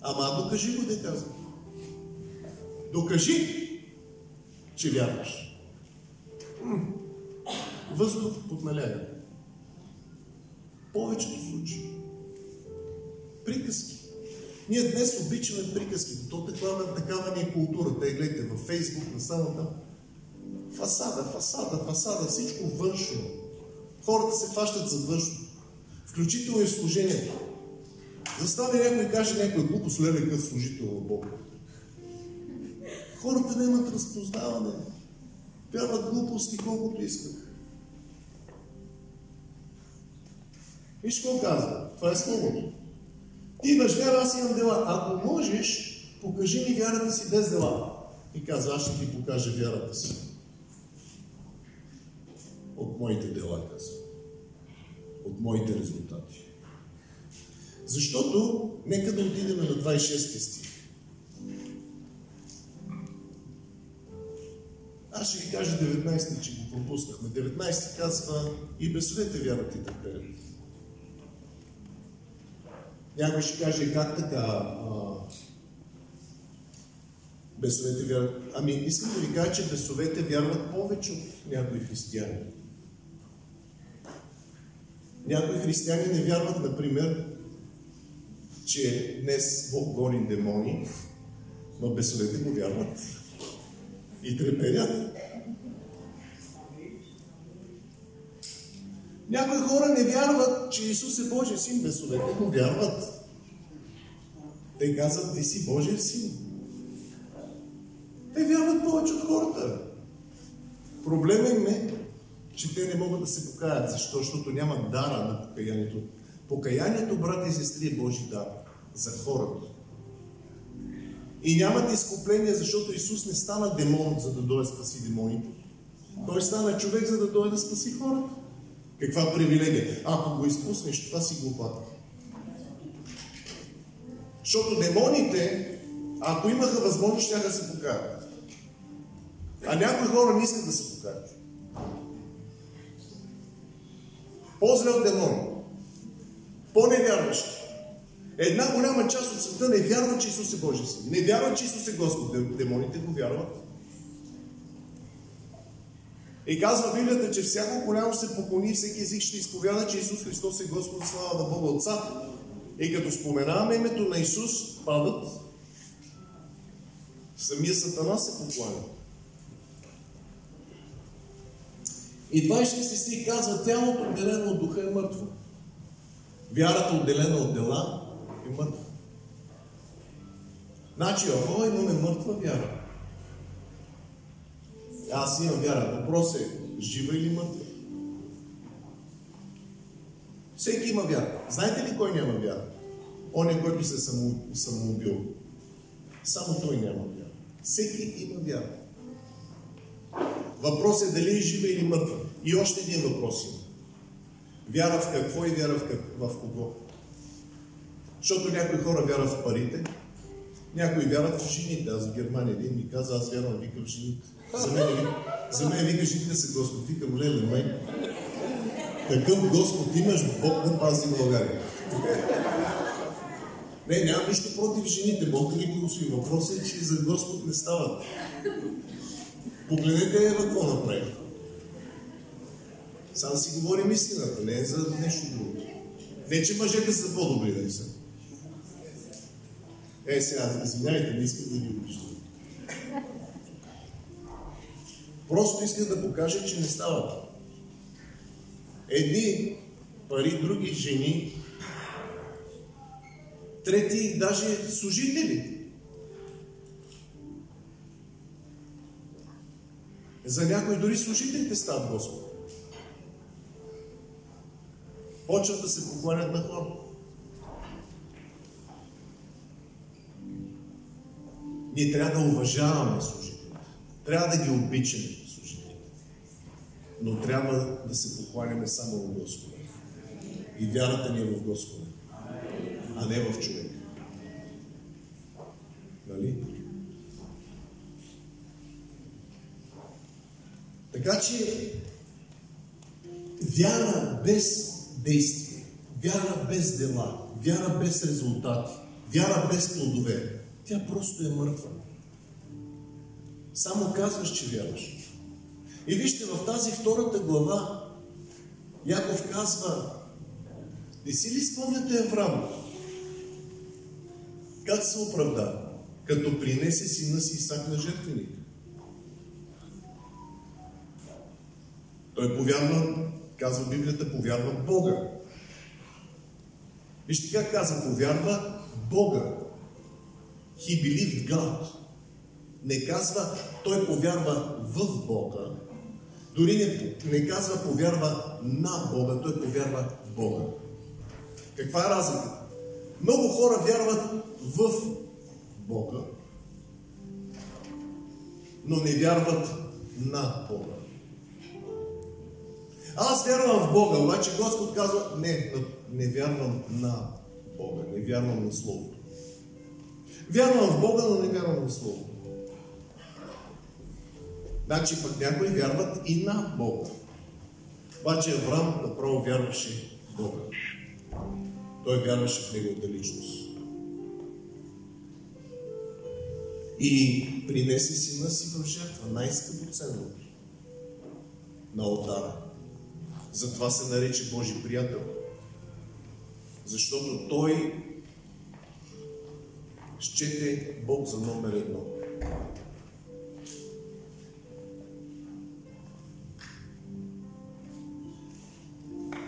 Ама докажи го, да казва. Докажи, че вярваш. Въздух под налягане. Повечето случаи. Приказки. Ние днес обичаме приказки. То такава, такава ни е културата. Те гледате във Фейсбук, на само там. Фасада, фасада, фасада, всичко външно. Хората се фащат за външно. Включително и в служението. Застане някой и каже някой глупост, леле какъв служител в Бога. Хората нямат разпознаване. Вярват глупости колкото искат. Виж какво казва? Това е Словото. Ти имаш вяра, аз имам дела. Ако можеш, покажи ми вярата си без дела. И казва, аз ще ти покажа вярата си. От моите дела, казва. От моите резултати. Защото, нека да отидем на 26 стих. Аз ще ви кажа 19, че го пропуснахме. 19 казва и безсовете вярват и търпелят. Някой ще каже, как така а, бесовете вярват? Ами искам да ви кажа, че бесовете вярват повече от някои християни. Някои християни не вярват, например, че днес Бог гони демони, но бесовете му вярват и треперят. Някои хора не вярват, че Исус е Божия син, бесовете му вярват. Те казват, ти си Божия син. Те вярват повече от хората. Проблема им е, че те не могат да се покаят. Защо? Защото нямат дара на покаянието. Покаянието, брати и сестри, е Божи дар за хората. И нямат изкупление, защото Исус не стана демон, за да дойде спаси демоните. Той стана човек, за да дойде да спаси хората. Каква привилегия? Ако го изпуснеш, това си глупата. Защото демоните, ако имаха възможност, ще да се покаят. А някои хора не искат да се покаят. По-зле от демон. По-невярващи. Една голяма част от света не вярва, че Исус е Божий син. Не вярва, че Исус е Господ. Демоните го вярват. И казва Библията, че всяко коляно се поклони, всеки език ще изповяда, че Исус Христос е Господ, слава на Бога Отца. И като споменаваме името на Исус, падат, самия Сатана се покланя. И 26 стих казва, тялото отделено от духа е мъртво. Вярата отделена от дела е мъртва. Значи, ако имаме мъртва вяра, аз имам вяра. Въпрос е, жива или мъртва? Всеки има вяра. Знаете ли кой няма вяра? Оня, който се само, самоубил. Само той няма вяра. Всеки има вяра. Въпрос е дали е жива или мъртва. И още един въпрос има. Вяра в какво и вяра в, как, в кого? Защото някои хора вярват в парите, някои вярват в жените. Аз в Германия един ми каза, аз вярвам вика в жените. За мен, за мен вика жените са Господ. Викам, леле, май. Такъв Господ имаш, Бог да пази България. Не, нямам нищо против жените. Бог да ги благослови. Въпросът е, че за Господ не стават. Погледнете Ева какво направи. Само си говорим истината, не е за нещо друго. Не, че мъжете са по-добри, да са. Е, сега, извиняйте, не искам да ги обиждам. Просто искам да покажа, че не става. Едни пари, други жени, трети даже служители. За някои дори служителите стават Господ. Почват да се покланят на хора. Ние трябва да уважаваме служителите. Трябва да ги обичаме служителите. Но трябва да се покланяме само в Господа. И вярата ни е в Господа, а не в човека. Нали? Така че вяра без действие, вяра без дела, вяра без резултати, вяра без плодове, тя просто е мъртва. Само казваш, че вярваш. И вижте, в тази втората глава Яков казва, не си ли спомняте Авраам? Как се оправда? Като принесе сина си Исак на жертвеник. Той повярва, казва Библията, повярва Бога. Вижте как казва, повярва Бога. He believed God. Не казва, той повярва в Бога. Дори не, не казва, повярва на Бога, той повярва в Бога. Каква е разлика? Много хора вярват в Бога, но не вярват на Бога. Аз вярвам в Бога, обаче Господ казва, не, не вярвам на Бога, не вярвам на Словото. Вярвам в Бога, но не вярвам на Словото. Значи пък някои вярват и на Бога. Обаче Авраам направо вярваше в Бога. Той вярваше в Неговата личност. И принесе сина си в жертва, най-скъпоценно на алтара. Затова се нарече Божи приятел. Защото той счете Бог за номер едно.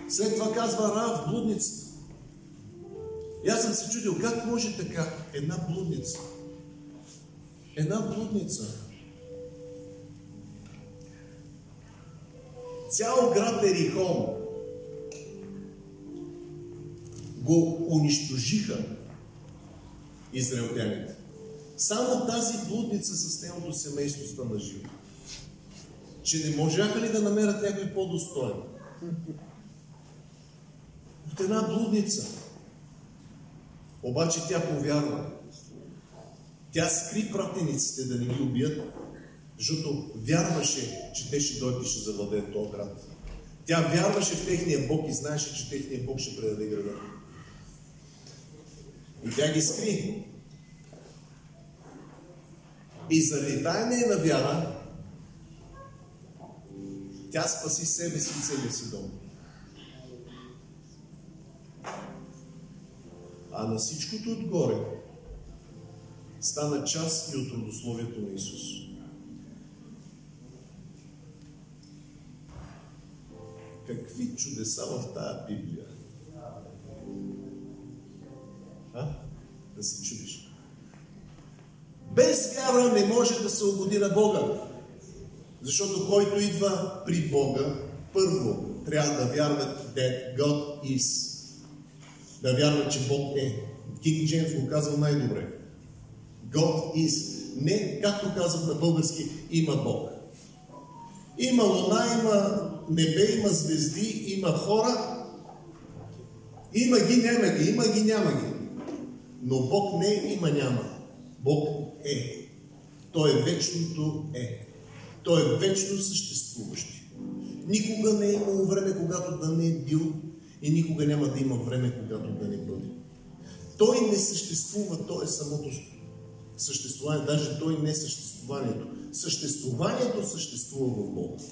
След това казва Рав, блудницата. И аз съм се чудил, как може така една блудница, една блудница, цял град Ерихон го унищожиха израелтяните. Само тази блудница с нейното семейство стана живо. Че не можаха ли да намерят някой по-достоен? От една блудница. Обаче тя повярва. Тя скри пратениците да не ги убият, защото вярваше, че те ще дойдат и ще завладеят този град. Тя вярваше в техния Бог и знаеше, че техния Бог ще предаде града. И тя ги скри. И заради тая нейна вяра, тя спаси себе си и целия си дом. А на всичкото отгоре стана част и от родословието на Исус. Какви чудеса в тая Библия? А? Да се чудиш. Без вяра не може да се угоди на Бога. Защото който идва при Бога, първо трябва да вярва, that God is. Да вярва, че Бог е. Кинг Джеймс го казва най-добре. God is. Не, както казват на български, има Бог. Има луна, има небе, има звезди, има хора. Има ги, няма ги, има ги, няма ги. Но Бог не е, има, няма. Бог е. Той е вечното е. Той е вечно съществуващи. Никога не е имало време, когато да не е бил и никога няма да има време, когато да не бъде. Той не съществува, той е самото съществуване, даже той не съществуванието. Съществуванието съществува в Бога.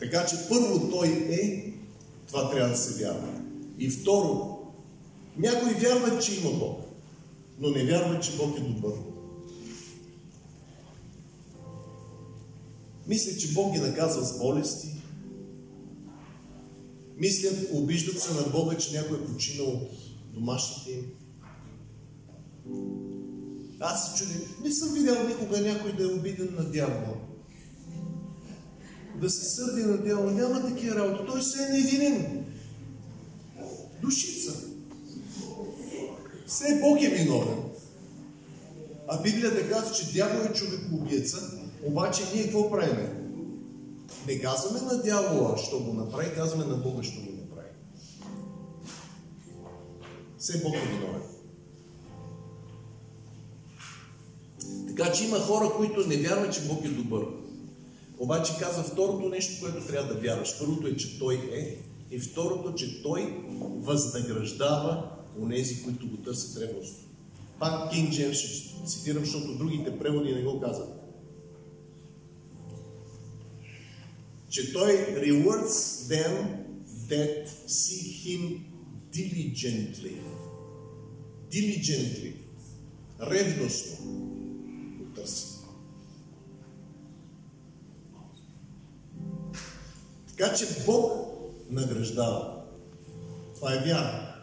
Така че първо той е, това трябва да се вярва. И второ, някой вярва, че има Бог, но не вярва, че Бог е добър. Мислят, че Бог ги наказва с болести. Мислят, обиждат се на Бога, че някой е починал от домашните им. Аз се чудя, не съм видял никога някой да е обиден на дявола. Да се сърди на дявола. Няма такива работи. Той се е невинен. Душица. Все Бог е виновен. А Библията казва, че дявол е човек убиеца, обаче ние какво правим? Не казваме на дявола, що го направи, казваме на Бога, що го направи. Все Бог е виновен. Така че има хора, които не вярват, че Бог е добър. Обаче казва второто нещо, което трябва да вярваш. Първото е, че Той е. И второто, че Той възнаграждава онези, които го търсят ревност. Пак Кинг Джеймс ще цитирам, защото другите преводи не го казват. Че той rewards them that see him diligently. Diligently. Ревностно Така че Бог награждава. Това е вяра.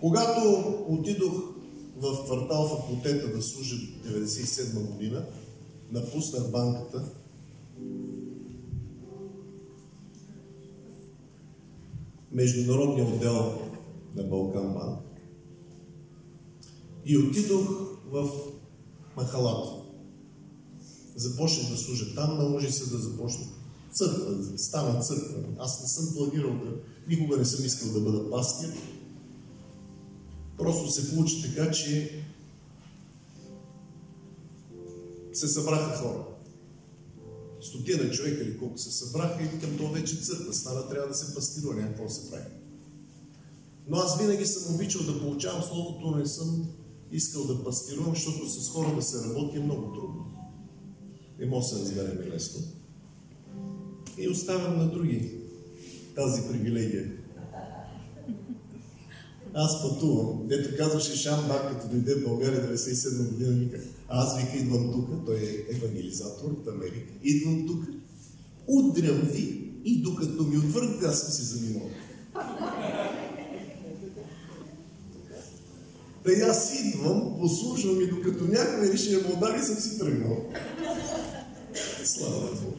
Когато отидох в квартал факултета да служа 97 година, напуснах банката, международния отдел на Балкан банк и отидох в Махалата. Започнах да служа там, наложи се да започна църква, стана църква. Аз не съм планирал да, никога не съм искал да бъда пастир, Просто се получи така, че се събраха хора. Стотина човека или колко се събраха и към това вече църква стана, трябва да се пастирува, няма какво се прави. Но аз винаги съм обичал да получавам Словото, не съм искал да пастирувам, защото с хора да се работи е много трудно. Не може да се разберем лесно. И оставям на други тази привилегия. Аз пътувам. Дето казваше Шамбак, като дойде в България 97 година, вика, аз вика идвам тук, той е евангелизатор от Америка, идвам тук, удрям ви и докато ми отвърнете, аз съм си заминал. Да и аз идвам, послушвам и докато някой реши да му удари, съм си тръгнал. Слава Богу.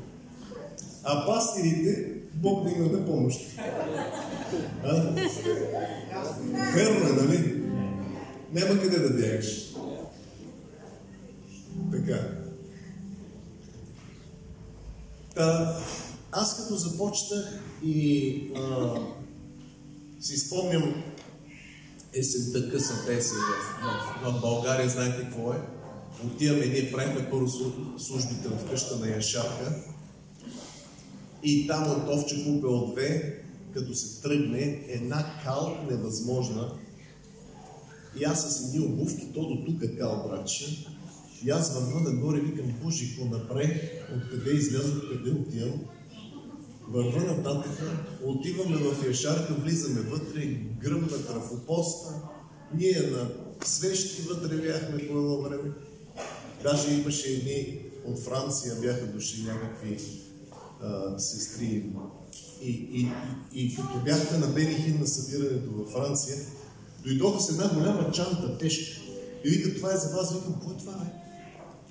А пастирите, Бог да има на помощ. Верно е, нали? Няма къде да бягаш. Така. Та, аз като започнах и а, си спомням есента къса песен в, в, в България, знаете какво е? Отиваме, ние правихме първо службите в къща на Яшарка и там от Овче купел 2, като се тръгне, една кал невъзможна. И аз с едни обувки, то до тук е кал, братче. И аз върва нагоре, викам, Боже, какво направих, откъде излязох, къде отивам. Върва нататък, отиваме в Яшарка, влизаме вътре, гръмна трафопоста. Ние на свещи вътре бяхме по едно време. Даже имаше едни от Франция, бяха дошли някакви сестри. И, и, и, и като бяхме на Бенихин на събирането във Франция, дойдоха с една голяма чанта, тежка. И вика, това е за вас. Викам, какво е това, бе?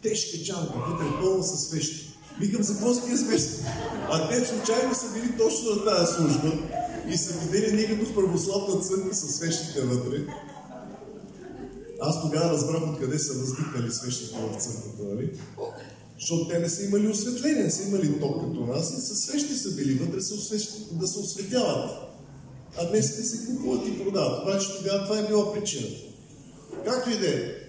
Тежка чанта, вътре пълна със свещи. Викам, за какво тия свещи? А те случайно са били точно на тази служба и са видели ние като в православна църква със свещите вътре. Аз тогава разбрах откъде са възникнали свещите в църквата, нали? Защото те не са имали осветление, не са имали ток като нас и със свещи са били вътре да се осветяват. А днес те се купуват и продават. Обаче тогава това е била причината. Както и да е.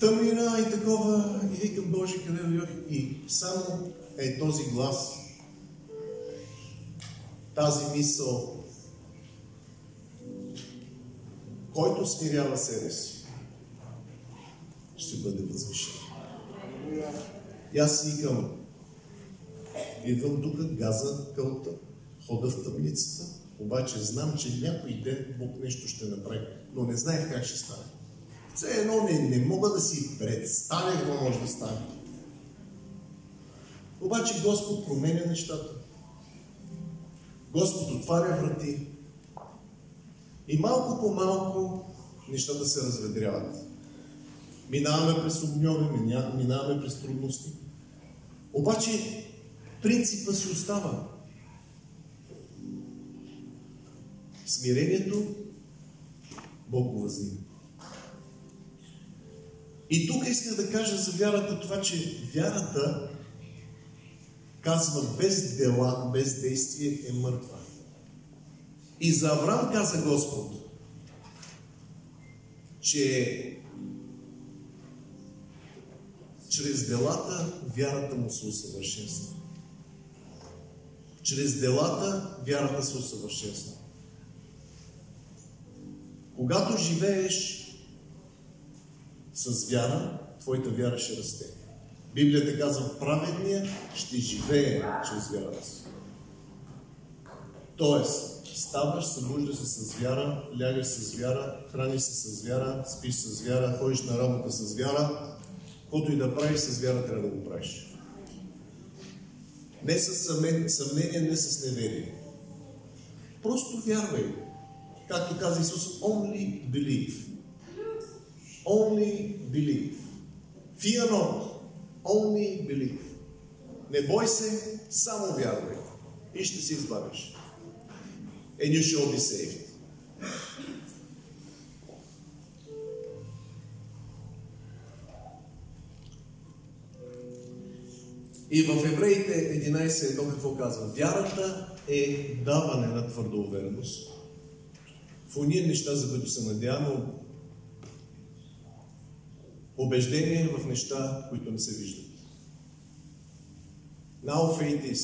Тъмнина и такова, и викам Боже, къде дойдох? И само е този глас, тази мисъл, който смирява себе си, ще бъде възвишен. И аз викам, идвам тук, газа кълта, хода в тъмницата, обаче знам, че някой ден Бог нещо ще направи, но не знаех как ще стане. Все едно не, не мога да си представя какво може да стане. Обаче Господ променя нещата. Господ отваря врати. И малко по малко нещата се разведряват. Минаваме през огньове, минаваме през трудности. Обаче принципа си остава. Смирението Бог го възнима. И тук исках да кажа за вярата това, че вярата казва без дела, без действие е мъртва. И за Авраам каза Господ, че чрез делата вярата му се усъвършенства. Чрез делата вярата се усъвършенства. Когато живееш с вяра, твоята вяра ще расте. Библията казва, праведния ще живее чрез вярата си. Тоест, ставаш, събуждаш се с вяра, лягаш с вяра, храниш се с вяра, спиш с вяра, ходиш на работа с вяра, каквото и да правиш с вяра, трябва да го правиш. Не с съмнение, не с неверие. Просто вярвай. Както каза Исус, only believe. Only believe. Fear not. Only believe. Не бой се, само вярвай. И ще се избавиш. And you shall be saved. И в Евреите 11.1 какво казва? Вярата е даване на твърда увереност. В уния неща, за които се надяваме, убеждение в неща, които не се виждат. Now faith is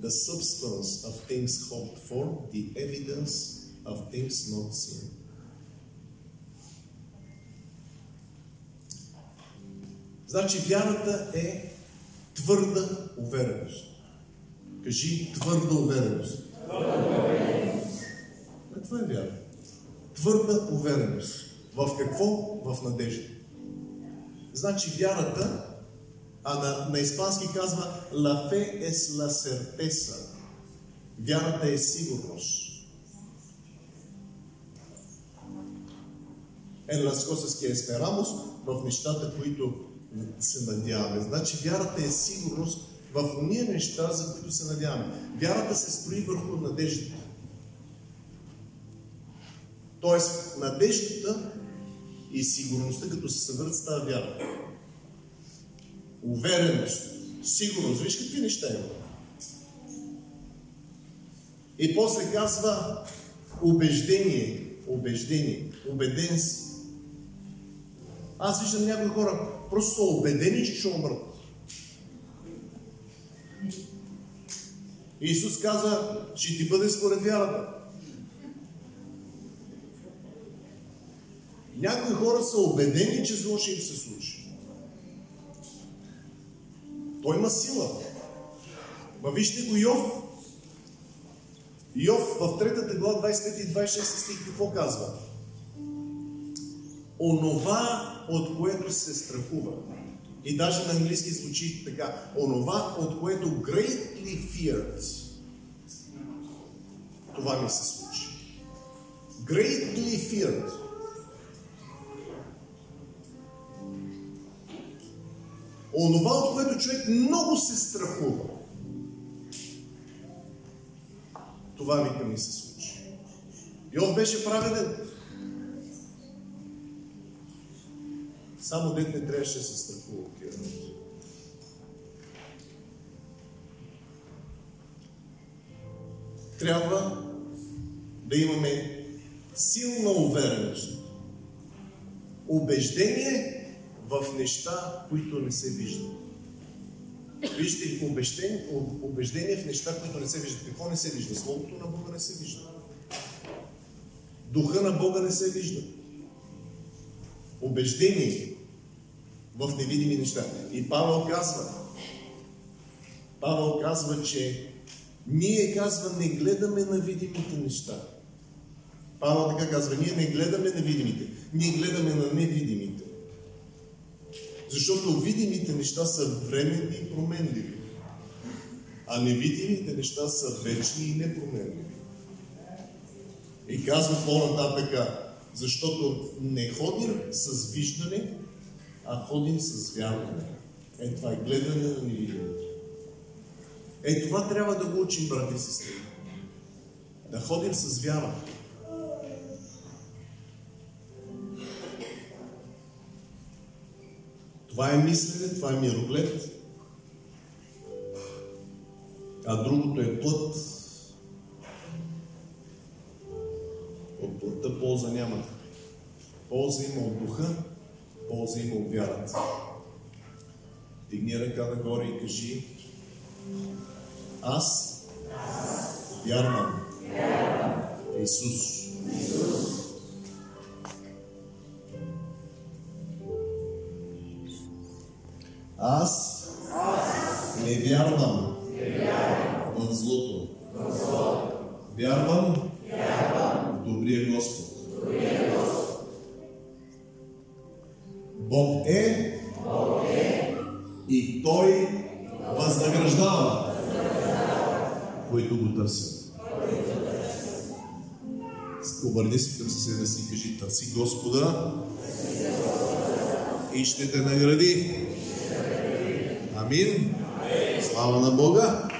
the substance of things hoped for, the evidence of things not seen. Значи вярата е твърда увереност. Кажи твърда увереност. А това е вяра. Твърда увереност. В какво? В надежда. Значи вярата, а на, на испански казва La fe es la certeza Вярата е сигурност. Е, las cosas que esperamos в нещата, които се надяваме. Значи вярата е сигурност в уния неща, за които се надяваме. Вярата се строи върху надеждата. Тоест, надеждата и сигурността, като се съберат, става вяра. Увереност, сигурност. Виж какви неща има. И после казва убеждение, убеждение, убеден си. Аз виждам някои хора, просто са убедени, че ще умрат. Исус каза, ще ти бъде според вярата. Някои хора са убедени, че зло ще им се случи. Той има сила. Ма вижте го Йов. Йов в третата глава 25 и 26 стих какво казва? Онова, от което се страхува. И даже на английски звучи така. Онова, от което greatly feared. Това ми се случи. Greatly feared. Онова, от което човек много се страхува. Това вика ми се случи. Йов беше праведен. Само дет не трябваше да се страхува от Трябва да имаме силна увереност, убеждение в неща, които не се виждат. Вижте, убеждение, убеждение в неща, които не се виждат. Какво не се вижда? Словото на Бога не се вижда. Духа на Бога не се вижда. Убеждение в невидими неща. И Павел казва, Павел казва, че ние, казва, не гледаме на видимите неща. Павел така казва, ние не гледаме на видимите, ние гледаме на невидимите. Защото видимите неща са временни и променливи, а невидимите неща са вечни и непроменливи. И казва по-нататъка, защото не ходим с виждане, а ходим с вярване. Е, това е гледане на невидимите. Е, това трябва да го учим, брати и сестри. Да ходим с вяра. Това е мислене, това е мироглед, а другото е плът. От плътта полза няма. Полза има от духа, полза има от вярата. Дигни ръка нагоре и кажи Аз вярвам Исус. Аз не вярвам в злото. Вярвам в добрия Господ. Бог е и Той възнаграждава, които го търсят. Обърни се към съседа си и кажи, търси Господа и ще те награди. Амин. Слава на Бога.